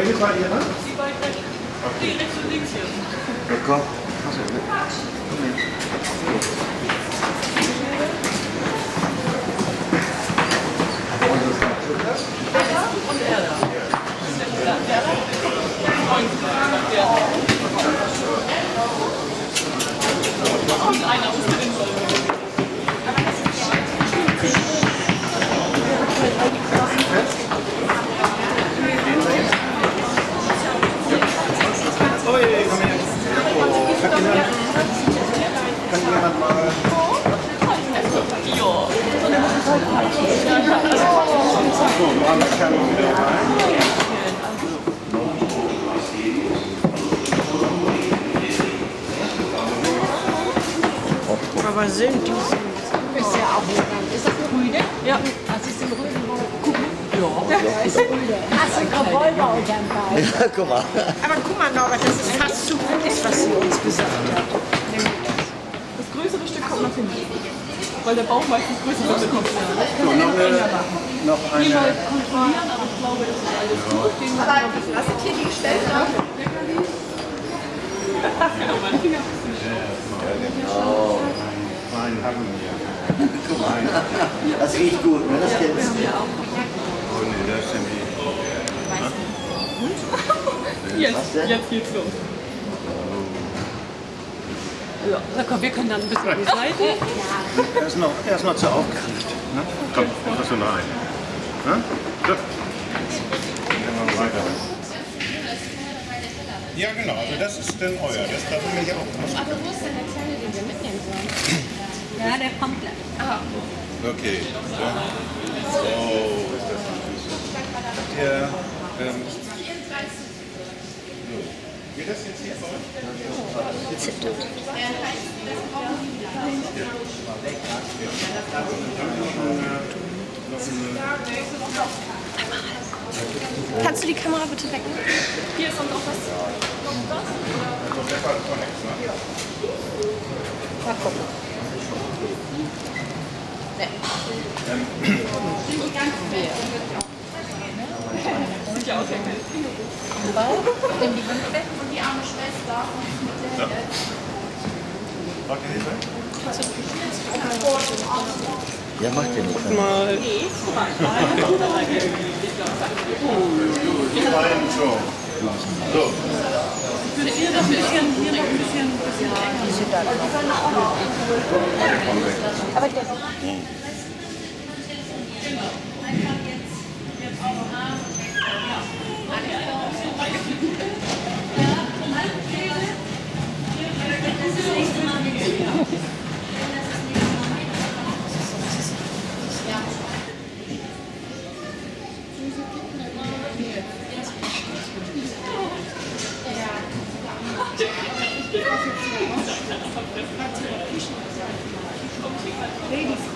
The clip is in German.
So, welches war Ihre? Die beiden rechts. Die rechts und links hier. Ja, komm. Achso, ne? Und er da. Ja, der da. Und der da. Und einer muss So, du hast keine wieder rein. Aber sind die Ist ja arrogant. Ist das eine Rüde? Ja. Was ist denn Rüde? Ja. Ja, ist Rüde. Hast du einen Revolver unterm? Ja, guck mal. Aber guck mal, Norbert, das ist fast zu gut, was sie uns gesagt hat. Das größere Stück kommt nach hinten. Weil der Bauch meistens größer Kopf. So, noch eine... Noch eine... kontrollieren, aber ich glaube, das ist alles gut. Was sind hier die gestellt haben? genau. Einen haben wir. Guck mal. Das riecht gut, ne? Das kennst du. Oh, nee, das ist nämlich... Jetzt, jetzt geht's los. Ja, na komm, wir können dann ein bisschen an die Seite. Er ist noch, er ist noch zu aufgeregt. Ne? Komm, hast du noch einen. Weiter. Ja, genau, also das ist dann euer. Das darf ich mich auch. Aber wo ist denn der Kleine, den wir mitnehmen sollen? Ja, der kommt gleich. Okay. So. Oh, ist das süß. Der, ähm, so. Geht das jetzt hier voll? Zittert. Kannst du die Kamera bitte wecken? Hier ist sonst auch was. Der? Mal gucken. Sieht ja aus wie ein Nimm die Hand weg und die arme Schwester. So. Braucht ihr Hilfe? Ja, macht ja nichts. Mal. So. Könnt ihr das ein bisschen, hier noch ein bisschen, bisschen Aber der